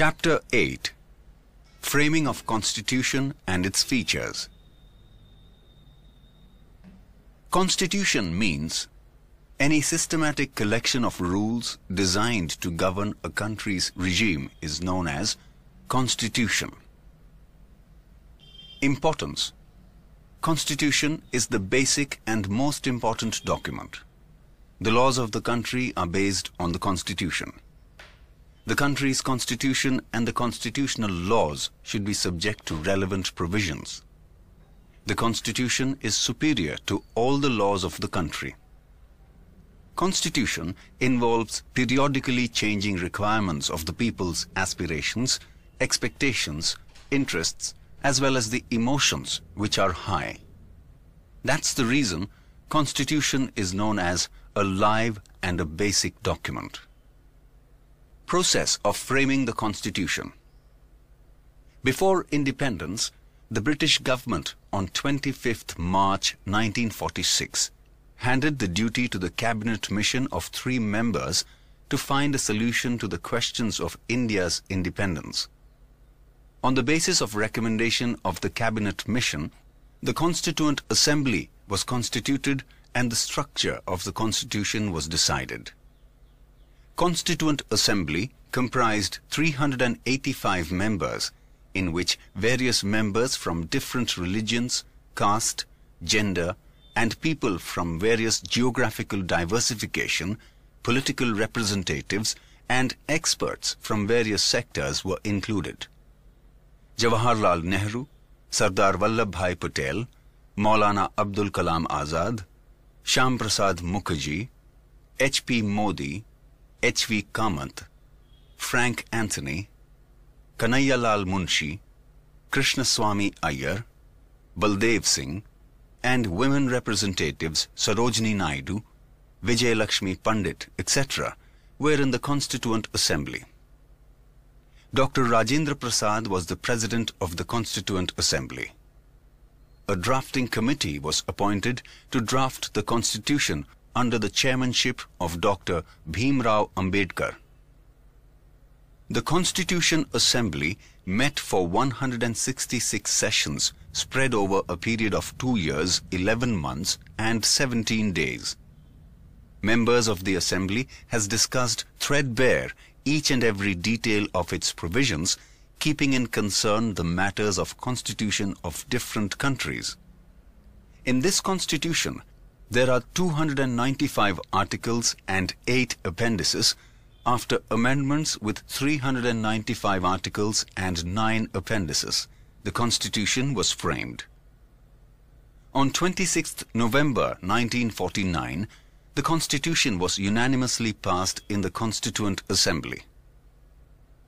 Chapter 8 Framing of Constitution and its Features Constitution means any systematic collection of rules designed to govern a country's regime is known as Constitution. Importance Constitution is the basic and most important document. The laws of the country are based on the Constitution. The country's constitution and the constitutional laws should be subject to relevant provisions. The constitution is superior to all the laws of the country. Constitution involves periodically changing requirements of the people's aspirations, expectations, interests, as well as the emotions which are high. That's the reason Constitution is known as a live and a basic document. Process of framing the Constitution Before independence, the British government on 25th March 1946 handed the duty to the cabinet mission of three members to find a solution to the questions of India's independence. On the basis of recommendation of the cabinet mission, the Constituent Assembly was constituted and the structure of the constitution was decided. Constituent Assembly comprised 385 members in which various members from different religions, caste, gender, and people from various geographical diversification, political representatives, and experts from various sectors were included. Jawaharlal Nehru, Sardar Vallabhbhai Patel, Maulana Abdul Kalam Azad, Shyam Prasad Mukherjee, H.P. Modi, H.V. Kamath, Frank Anthony, Kanhaiya Munshi, Krishnaswamy Iyer, Baldev Singh, and women representatives Sarojini Naidu, Vijay Lakshmi Pandit, etc., were in the Constituent Assembly. Dr. Rajendra Prasad was the president of the Constituent Assembly. A drafting committee was appointed to draft the constitution under the chairmanship of Dr. Bhimrao Ambedkar. The Constitution Assembly met for 166 sessions spread over a period of two years, 11 months and 17 days. Members of the Assembly has discussed threadbare each and every detail of its provisions, keeping in concern the matters of constitution of different countries. In this constitution, there are 295 articles and 8 appendices after amendments with 395 articles and 9 appendices. The constitution was framed. On 26th November 1949, the Constitution was unanimously passed in the Constituent Assembly.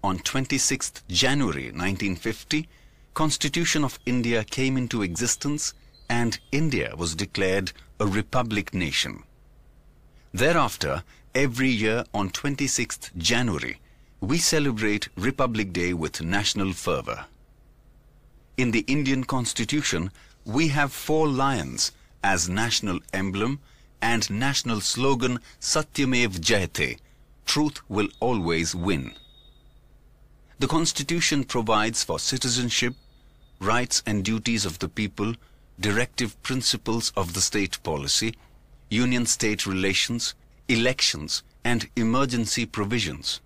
On 26th January 1950, Constitution of India came into existence and India was declared a republic nation. Thereafter, every year on 26th January, we celebrate Republic Day with national fervor. In the Indian Constitution, we have four lions as national emblem and national slogan Satyamev Jayate, truth will always win. The Constitution provides for citizenship, rights and duties of the people, directive principles of the state policy, union-state relations, elections and emergency provisions.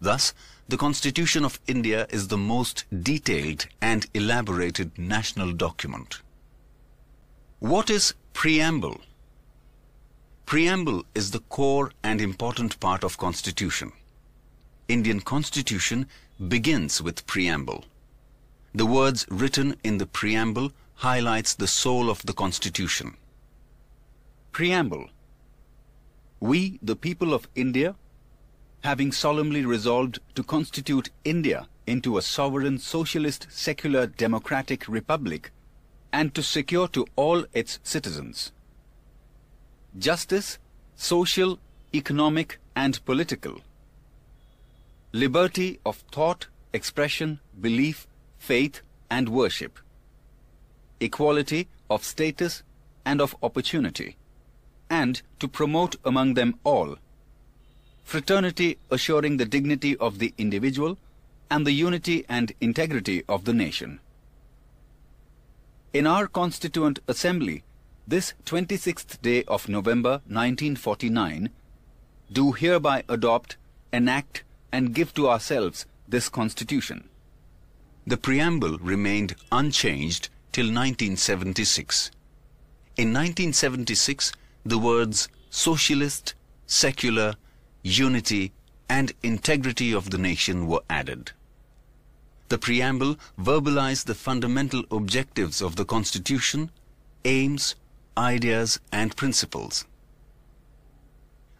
Thus, the Constitution of India is the most detailed and elaborated national document. What is preamble? Preamble is the core and important part of Constitution. Indian Constitution begins with preamble. The words written in the preamble highlights the soul of the Constitution. Preamble We, the people of India, having solemnly resolved to constitute India into a sovereign socialist secular democratic republic and to secure to all its citizens justice, social, economic and political, liberty of thought, expression, belief, faith and worship, equality of status and of opportunity, and to promote among them all fraternity assuring the dignity of the individual, and the unity and integrity of the nation. In our Constituent Assembly, this 26th day of November 1949, do hereby adopt, enact, and give to ourselves this Constitution. The preamble remained unchanged till 1976. In 1976, the words socialist, secular, unity, and integrity of the nation were added. The preamble verbalized the fundamental objectives of the Constitution, aims, ideas, and principles.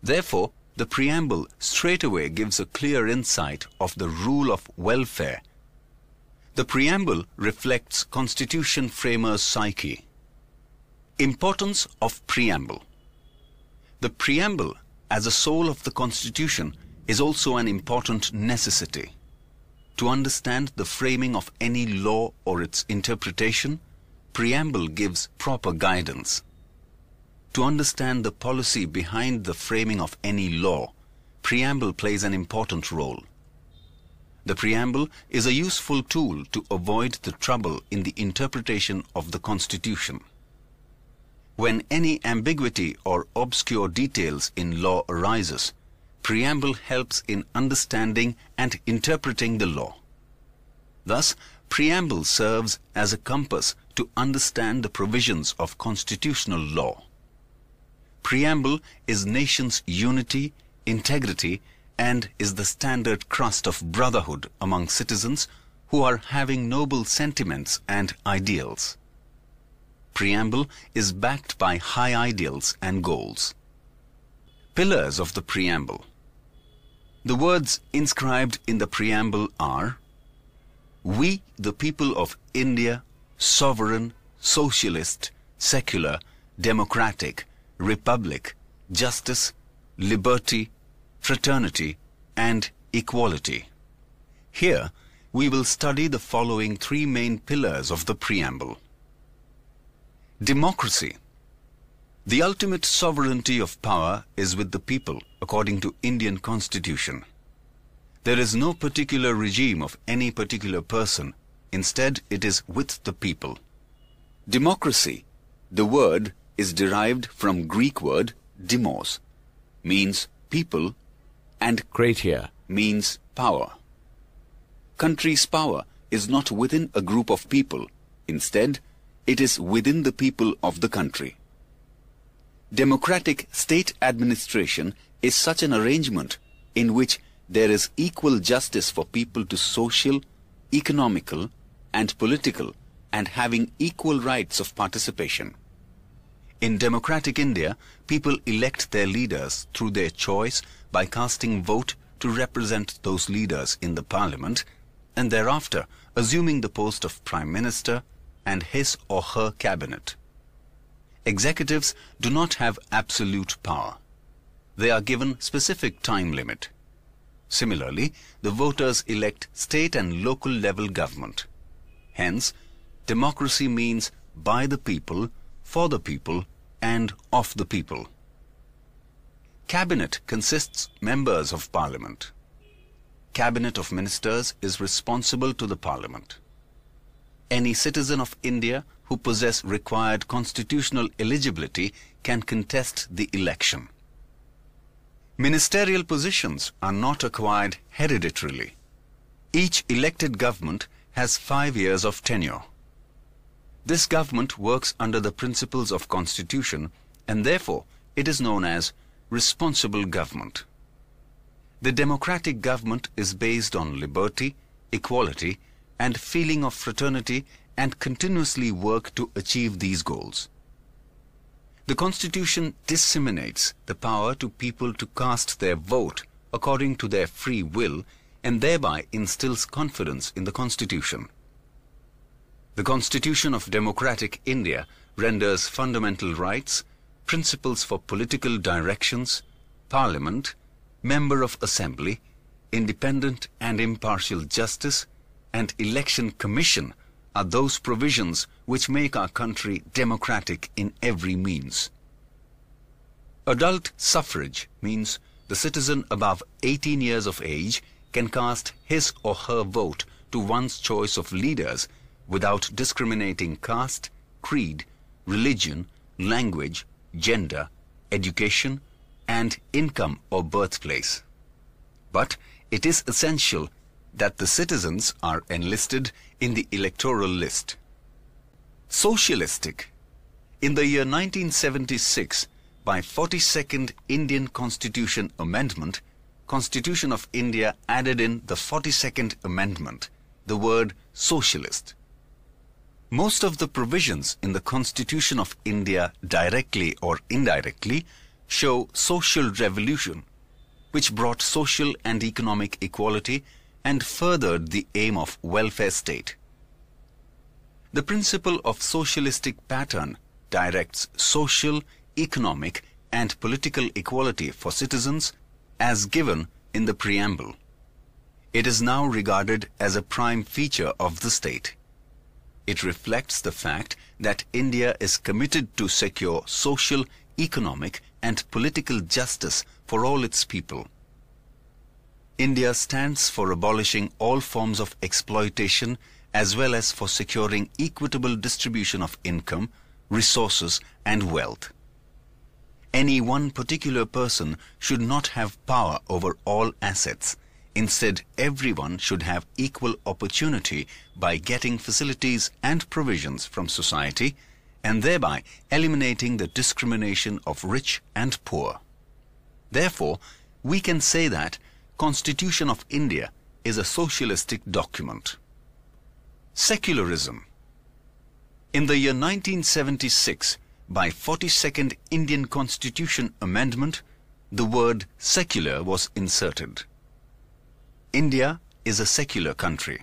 Therefore, the preamble straightaway gives a clear insight of the rule of welfare. The preamble reflects Constitution framers' psyche. Importance of preamble. The preamble, as a soul of the Constitution, is also an important necessity. To understand the framing of any law or its interpretation, preamble gives proper guidance. To understand the policy behind the framing of any law, preamble plays an important role. The preamble is a useful tool to avoid the trouble in the interpretation of the Constitution. When any ambiguity or obscure details in law arises, preamble helps in understanding and interpreting the law. Thus, preamble serves as a compass to understand the provisions of constitutional law. Preamble is nation's unity, integrity, and is the standard crust of brotherhood among citizens who are having noble sentiments and ideals. Preamble is backed by high ideals and goals. Pillars of the Preamble the words inscribed in the preamble are We, the people of India, sovereign, socialist, secular, democratic, republic, justice, liberty, fraternity, and equality. Here, we will study the following three main pillars of the preamble. Democracy the ultimate sovereignty of power is with the people, according to Indian constitution. There is no particular regime of any particular person. Instead, it is with the people. Democracy, the word is derived from Greek word demos, means people, and kratia means power. Country's power is not within a group of people. Instead, it is within the people of the country. Democratic state administration is such an arrangement in which there is equal justice for people to social, economical, and political, and having equal rights of participation. In democratic India, people elect their leaders through their choice by casting vote to represent those leaders in the parliament, and thereafter assuming the post of prime minister and his or her cabinet. Executives do not have absolute power. They are given specific time limit. Similarly, the voters elect state and local level government. Hence, democracy means by the people, for the people, and of the people. Cabinet consists members of parliament. Cabinet of ministers is responsible to the parliament. Any citizen of India who possess required constitutional eligibility can contest the election. Ministerial positions are not acquired hereditarily. Each elected government has five years of tenure. This government works under the principles of constitution and therefore it is known as responsible government. The democratic government is based on liberty, equality, and feeling of fraternity and continuously work to achieve these goals. The Constitution disseminates the power to people to cast their vote according to their free will and thereby instills confidence in the Constitution. The Constitution of Democratic India renders fundamental rights, principles for political directions, parliament, member of assembly, independent and impartial justice, and election commission are those provisions which make our country democratic in every means. Adult suffrage means the citizen above 18 years of age can cast his or her vote to one's choice of leaders without discriminating caste, creed, religion, language, gender, education, and income or birthplace. But it is essential that the citizens are enlisted in the electoral list. Socialistic. In the year 1976, by 42nd Indian Constitution Amendment, Constitution of India added in the 42nd Amendment the word socialist. Most of the provisions in the Constitution of India directly or indirectly show social revolution, which brought social and economic equality and furthered the aim of welfare state. The principle of socialistic pattern directs social, economic and political equality for citizens as given in the preamble. It is now regarded as a prime feature of the state. It reflects the fact that India is committed to secure social, economic and political justice for all its people. India stands for abolishing all forms of exploitation as well as for securing equitable distribution of income, resources and wealth. Any one particular person should not have power over all assets. Instead, everyone should have equal opportunity by getting facilities and provisions from society and thereby eliminating the discrimination of rich and poor. Therefore, we can say that Constitution of India is a socialistic document. Secularism In the year 1976, by 42nd Indian Constitution Amendment, the word secular was inserted. India is a secular country.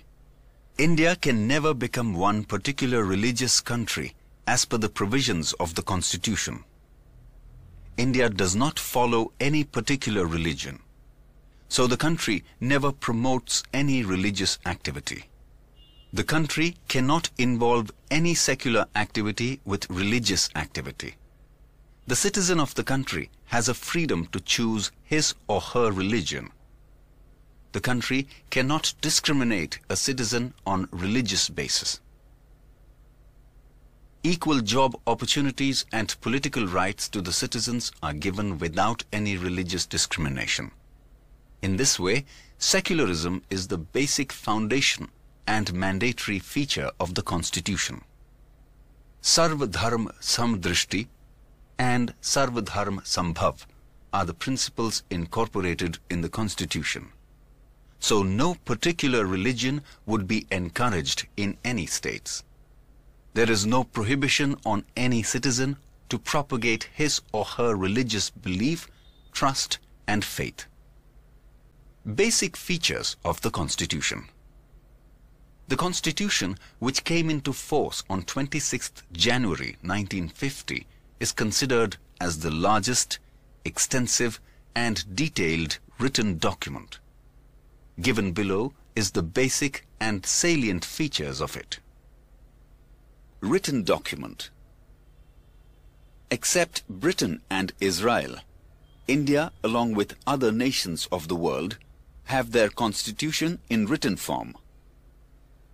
India can never become one particular religious country as per the provisions of the Constitution. India does not follow any particular religion. So the country never promotes any religious activity. The country cannot involve any secular activity with religious activity. The citizen of the country has a freedom to choose his or her religion. The country cannot discriminate a citizen on religious basis. Equal job opportunities and political rights to the citizens are given without any religious discrimination. In this way, secularism is the basic foundation and mandatory feature of the Constitution. Sarvadharm Samdrishti and Sarvadharm Sambhav are the principles incorporated in the Constitution. So no particular religion would be encouraged in any states. There is no prohibition on any citizen to propagate his or her religious belief, trust and faith. Basic features of the Constitution The Constitution, which came into force on 26th January 1950, is considered as the largest, extensive and detailed written document. Given below is the basic and salient features of it written document. Except Britain and Israel, India, along with other nations of the world, have their constitution in written form.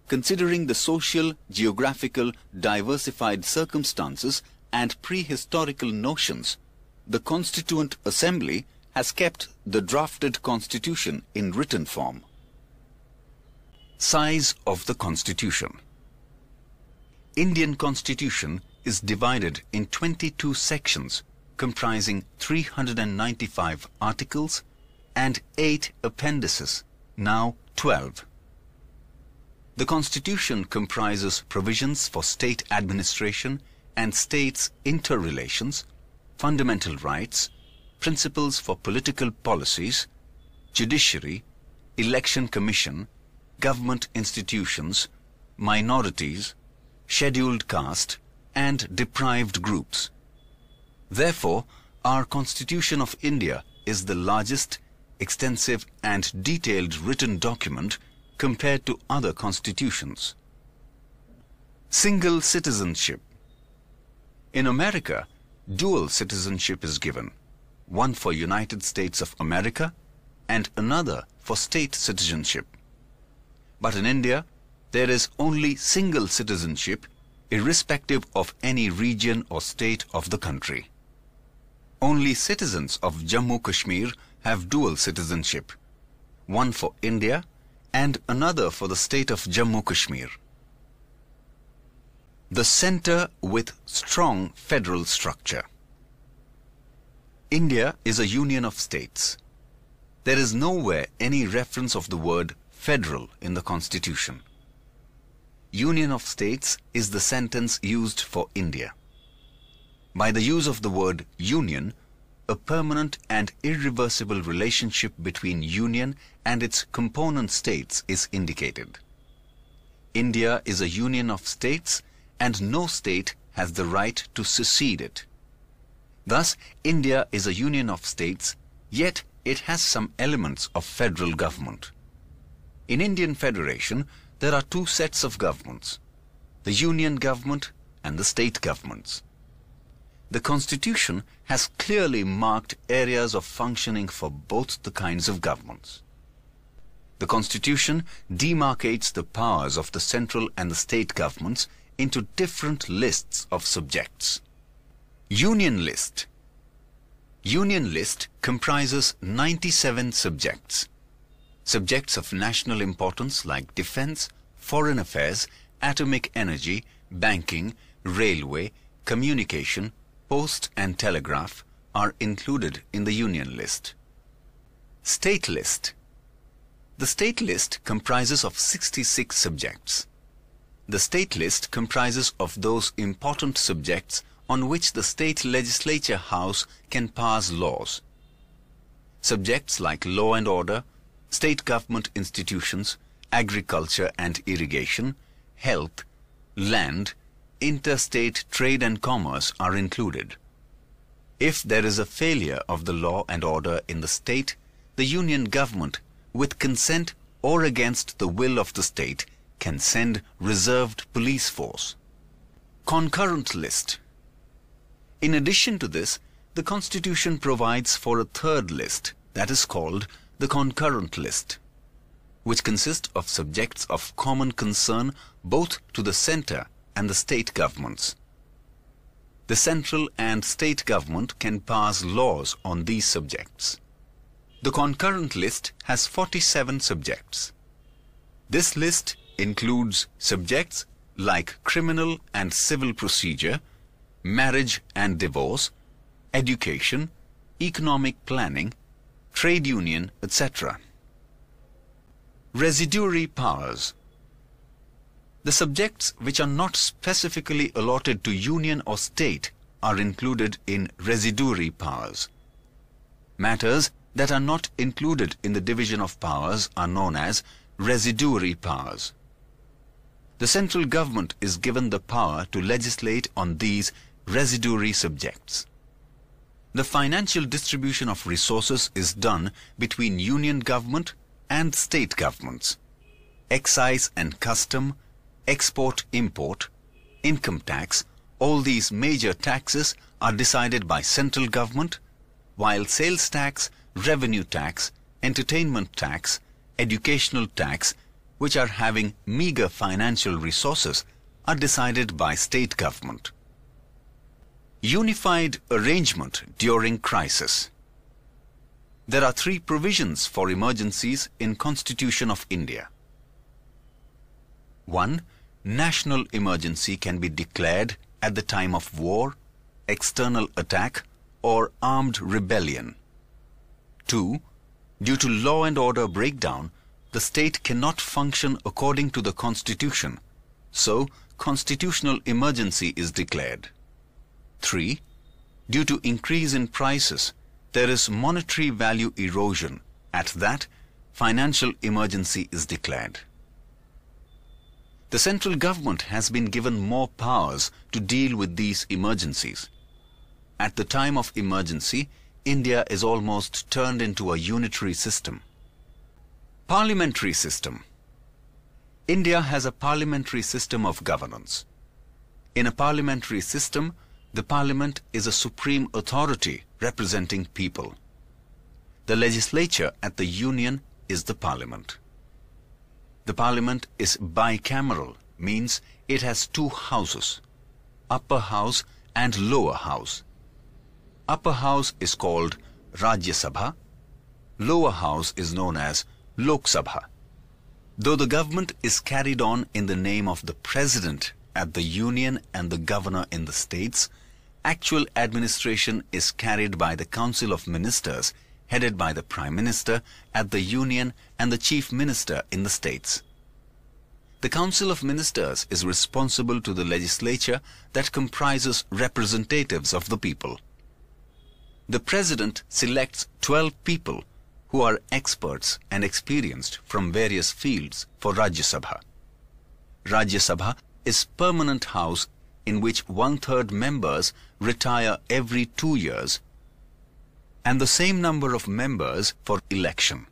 Considering the social, geographical, diversified circumstances and prehistorical notions, the Constituent Assembly has kept the drafted constitution in written form. Size of the Constitution Indian Constitution is divided in 22 sections comprising 395 articles and 8 appendices, now 12. The Constitution comprises provisions for state administration and states' interrelations, fundamental rights, principles for political policies, judiciary, election commission, government institutions, minorities, scheduled caste, and deprived groups. Therefore, our Constitution of India is the largest, extensive and detailed written document compared to other constitutions. Single citizenship. In America, dual citizenship is given, one for United States of America and another for state citizenship. But in India, there is only single citizenship irrespective of any region or state of the country. Only citizens of Jammu Kashmir have dual citizenship, one for India and another for the state of Jammu Kashmir. The center with strong federal structure. India is a union of states. There is nowhere any reference of the word federal in the constitution. Union of States is the sentence used for India. By the use of the word union, a permanent and irreversible relationship between union and its component states is indicated. India is a union of states and no state has the right to secede it. Thus, India is a union of states, yet it has some elements of federal government. In Indian Federation, there are two sets of governments, the union government and the state governments. The constitution has clearly marked areas of functioning for both the kinds of governments. The constitution demarcates the powers of the central and the state governments into different lists of subjects. Union List Union List comprises 97 subjects. Subjects of national importance like defense, foreign affairs, atomic energy, banking, railway, communication, post and telegraph are included in the Union List. State List The State List comprises of 66 subjects. The State List comprises of those important subjects on which the state legislature house can pass laws. Subjects like law and order, state government institutions, agriculture and irrigation, health, land, interstate trade and commerce are included. If there is a failure of the law and order in the state, the union government, with consent or against the will of the state, can send reserved police force. Concurrent list in addition to this, the Constitution provides for a third list that is called the concurrent list, which consists of subjects of common concern both to the center and the state governments. The central and state government can pass laws on these subjects. The concurrent list has 47 subjects. This list includes subjects like criminal and civil procedure, marriage and divorce, education, economic planning, trade union, etc. Residuary powers. The subjects which are not specifically allotted to union or state are included in residuary powers. Matters that are not included in the division of powers are known as residuary powers. The central government is given the power to legislate on these residuary subjects. The financial distribution of resources is done between union government and state governments. Excise and custom, export-import, income tax, all these major taxes are decided by central government, while sales tax, revenue tax, entertainment tax, educational tax, which are having meager financial resources, are decided by state government. Unified arrangement during crisis. There are three provisions for emergencies in Constitution of India. 1. National emergency can be declared at the time of war, external attack or armed rebellion. 2. Due to law and order breakdown, the state cannot function according to the constitution, so constitutional emergency is declared. 3. Due to increase in prices, there is monetary value erosion. At that, financial emergency is declared. The central government has been given more powers to deal with these emergencies. At the time of emergency, India is almost turned into a unitary system. Parliamentary system. India has a parliamentary system of governance. In a parliamentary system, the parliament is a supreme authority representing people. The legislature at the union is the parliament. The parliament is bicameral, means it has two houses, upper house and lower house. Upper house is called Rajya Sabha, lower house is known as Lok Sabha. Though the government is carried on in the name of the president at the union and the governor in the states, actual administration is carried by the Council of Ministers headed by the Prime Minister at the Union and the Chief Minister in the states. The Council of Ministers is responsible to the legislature that comprises representatives of the people. The President selects 12 people who are experts and experienced from various fields for Rajya Sabha. Rajya Sabha is permanent house in which one-third members retire every two years and the same number of members for election.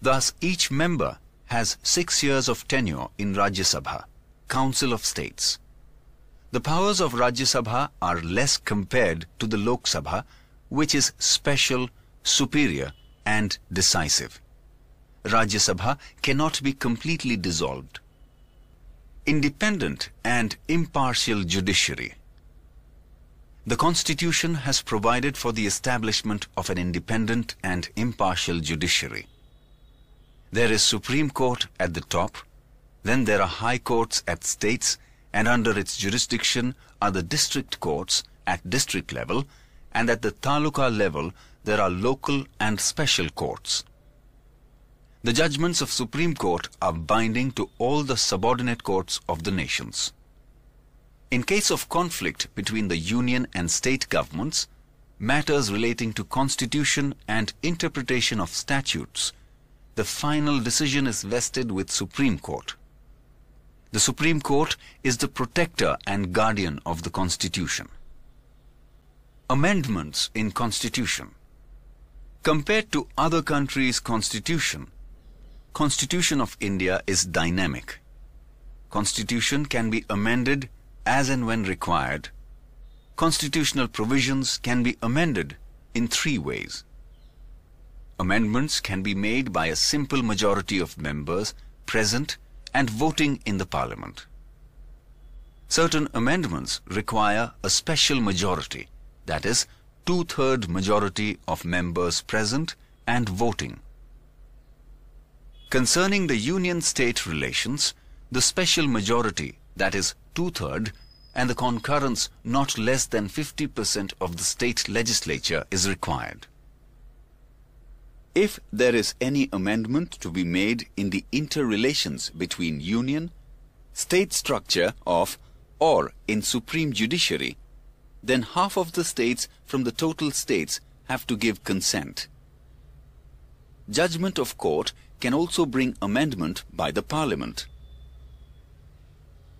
Thus, each member has six years of tenure in Rajya Sabha, Council of States. The powers of Rajya Sabha are less compared to the Lok Sabha, which is special, superior and decisive. Rajya Sabha cannot be completely dissolved. Independent and impartial judiciary. The Constitution has provided for the establishment of an independent and impartial judiciary. There is Supreme Court at the top, then there are high courts at states and under its jurisdiction are the district courts at district level and at the taluka level there are local and special courts. The judgments of Supreme Court are binding to all the subordinate courts of the nations. In case of conflict between the union and state governments, matters relating to constitution and interpretation of statutes, the final decision is vested with Supreme Court. The Supreme Court is the protector and guardian of the Constitution. Amendments in Constitution Compared to other countries' constitution, Constitution of India is dynamic. Constitution can be amended as and when required. Constitutional provisions can be amended in three ways. Amendments can be made by a simple majority of members present and voting in the parliament. Certain amendments require a special majority, that is, two-third majority of members present and voting. Concerning the union-state relations, the special majority, that is, two-third, and the concurrence not less than 50% of the state legislature is required. If there is any amendment to be made in the interrelations between union, state structure of or in supreme judiciary, then half of the states from the total states have to give consent. Judgment of court can also bring amendment by the parliament.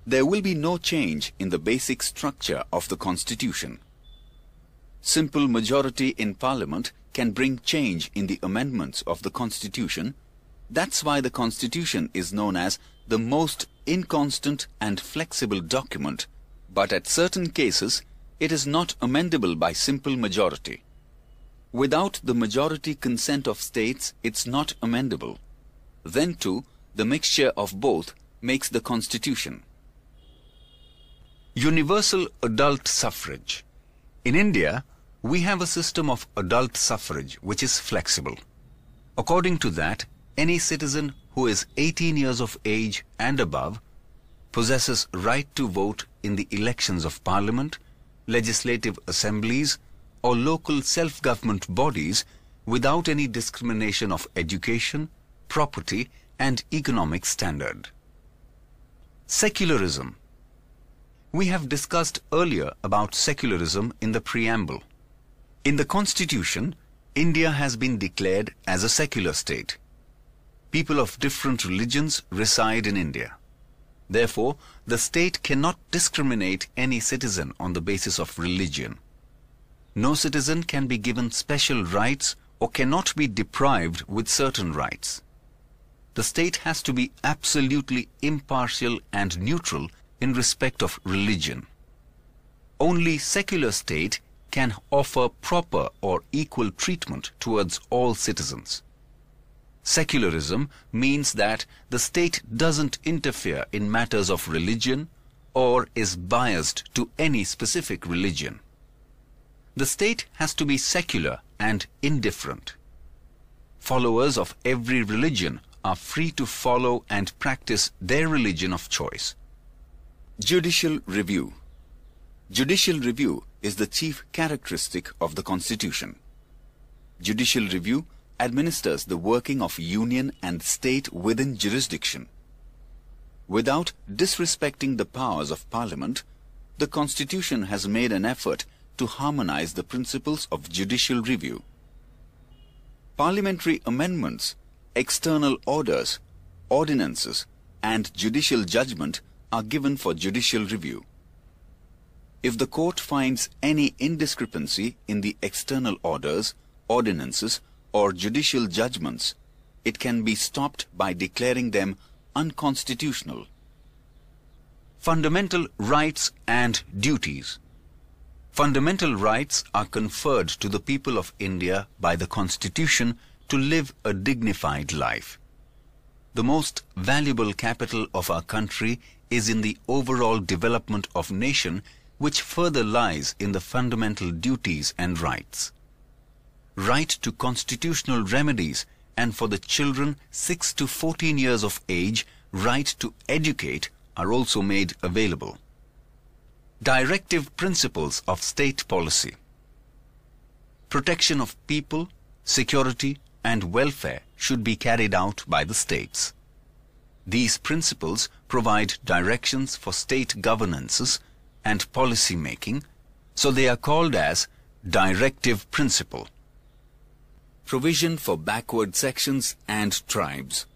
There will be no change in the basic structure of the constitution. Simple majority in parliament can bring change in the amendments of the constitution. That's why the constitution is known as the most inconstant and flexible document, but at certain cases it is not amendable by simple majority. Without the majority consent of states, it's not amendable. Then too, the mixture of both makes the constitution. Universal adult suffrage. In India, we have a system of adult suffrage which is flexible. According to that, any citizen who is 18 years of age and above possesses right to vote in the elections of parliament, legislative assemblies or local self-government bodies without any discrimination of education, property and economic standard. Secularism. We have discussed earlier about secularism in the preamble. In the constitution, India has been declared as a secular state. People of different religions reside in India. Therefore, the state cannot discriminate any citizen on the basis of religion. No citizen can be given special rights or cannot be deprived with certain rights. The state has to be absolutely impartial and neutral in respect of religion. Only secular state can offer proper or equal treatment towards all citizens. Secularism means that the state doesn't interfere in matters of religion or is biased to any specific religion. The state has to be secular and indifferent. Followers of every religion are free to follow and practice their religion of choice. Judicial Review Judicial review is the chief characteristic of the Constitution. Judicial review administers the working of union and state within jurisdiction. Without disrespecting the powers of Parliament, the Constitution has made an effort to harmonize the principles of judicial review. Parliamentary amendments, external orders, ordinances and judicial judgment are given for judicial review. If the court finds any indiscrepancy in the external orders, ordinances or judicial judgments, it can be stopped by declaring them unconstitutional. Fundamental rights and duties. Fundamental rights are conferred to the people of India by the Constitution to live a dignified life. The most valuable capital of our country is in the overall development of nation which further lies in the fundamental duties and rights right to constitutional remedies and for the children 6 to 14 years of age, right to educate are also made available. Directive principles of state policy. Protection of people, security and welfare should be carried out by the states. These principles provide directions for state governances and policy making, so they are called as directive principle provision for backward sections and tribes.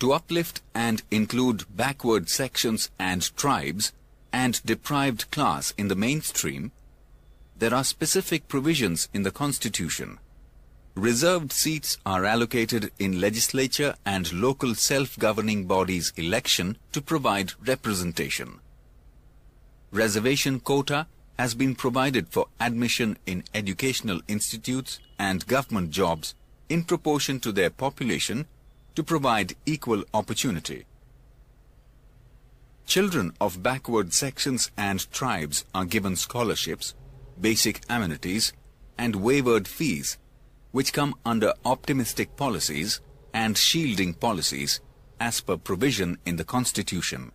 To uplift and include backward sections and tribes and deprived class in the mainstream, there are specific provisions in the Constitution. Reserved seats are allocated in legislature and local self-governing bodies election to provide representation. Reservation quota has been provided for admission in educational institutes and government jobs in proportion to their population to provide equal opportunity. Children of backward sections and tribes are given scholarships, basic amenities, and waived fees, which come under optimistic policies and shielding policies as per provision in the Constitution.